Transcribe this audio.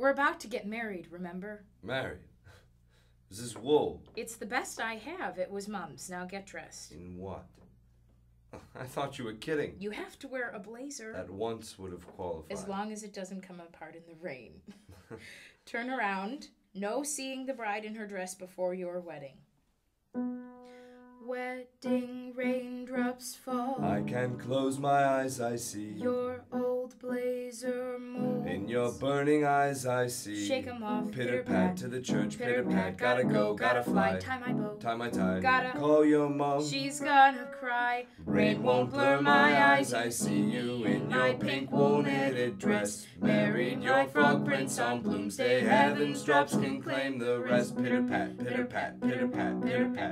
We're about to get married, remember? Married. This wool. It's the best I have. It was Mum's. Now get dressed. In what? I thought you were kidding. You have to wear a blazer. That once would have qualified. As long as it doesn't come apart in the rain. Turn around. No seeing the bride in her dress before your wedding. Wedding raindrops fall. I can close my eyes, I see. Your molds. In your burning eyes, I see. Shake 'em off. Pitter pat to the church, pitter pat. Gotta go, gotta fly. Tie my bow. Tie my tie. Gotta- call your mom. She's gonna cry. Rain won't blur my eyes. I see you in your pink wool knitted dress. Married your frog prince on Bloomsday. Heaven's drops can claim the rest. Pitter pat, pitter pat, pitter pat, pitter pat.